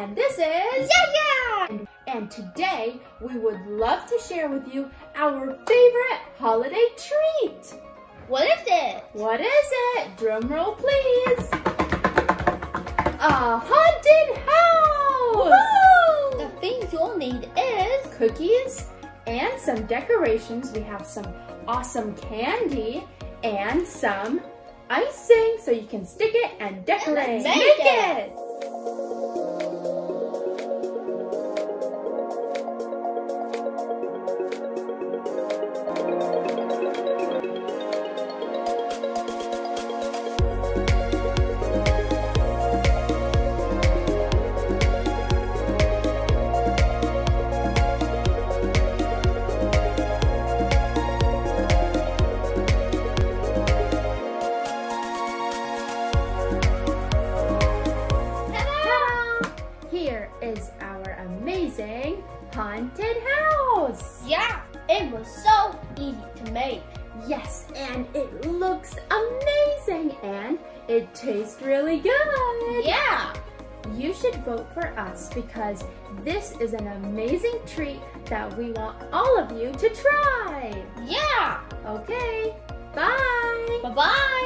And this is Yahya! And today we would love to share with you our favorite holiday treat. What is it? What is it? Drum roll, please. A haunted house. Woo! The things you'll need is Cookies and some decorations. We have some awesome candy and some icing so you can stick it and decorate. Let's make it. Ta-da! Is our amazing haunted house. Yeah, it was so easy to make. Yes, and it looks amazing and it tastes really good. Yeah. You should vote for us because this is an amazing treat that we want all of you to try. Yeah. Okay, bye. Bye-bye.